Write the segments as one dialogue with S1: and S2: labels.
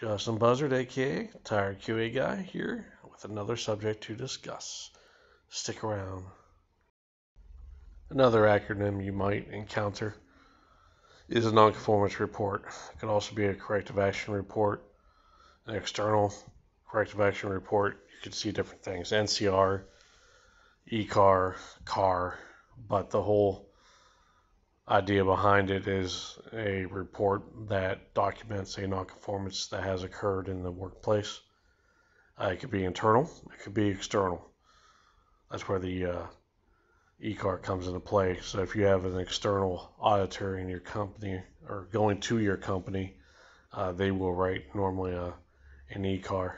S1: Justin Buzzard, aka Tired QA Guy, here with another subject to discuss. Stick around. Another acronym you might encounter is a nonconformance report. It could also be a corrective action report, an external corrective action report. You could see different things NCR, ECAR, CAR, but the whole idea behind it is a report that documents a nonconformance that has occurred in the workplace. Uh, it could be internal, it could be external. That's where the uh, ECAR comes into play. So if you have an external auditor in your company or going to your company, uh, they will write normally a, an ECAR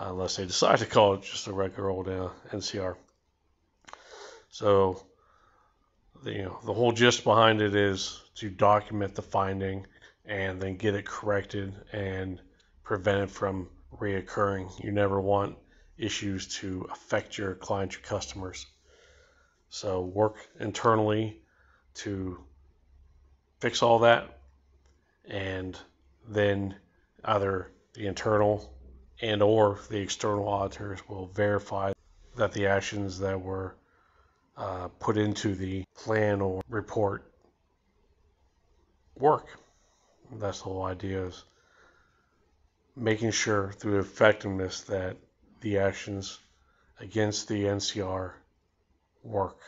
S1: uh, unless they decide to call it just a regular old uh, NCR. So the, you know, the whole gist behind it is to document the finding and then get it corrected and prevent it from reoccurring. You never want issues to affect your clients, your customers. So work internally to fix all that and then either the internal and or the external auditors will verify that the actions that were uh, put into the plan or report work. That's the whole idea is making sure through effectiveness that the actions against the NCR work.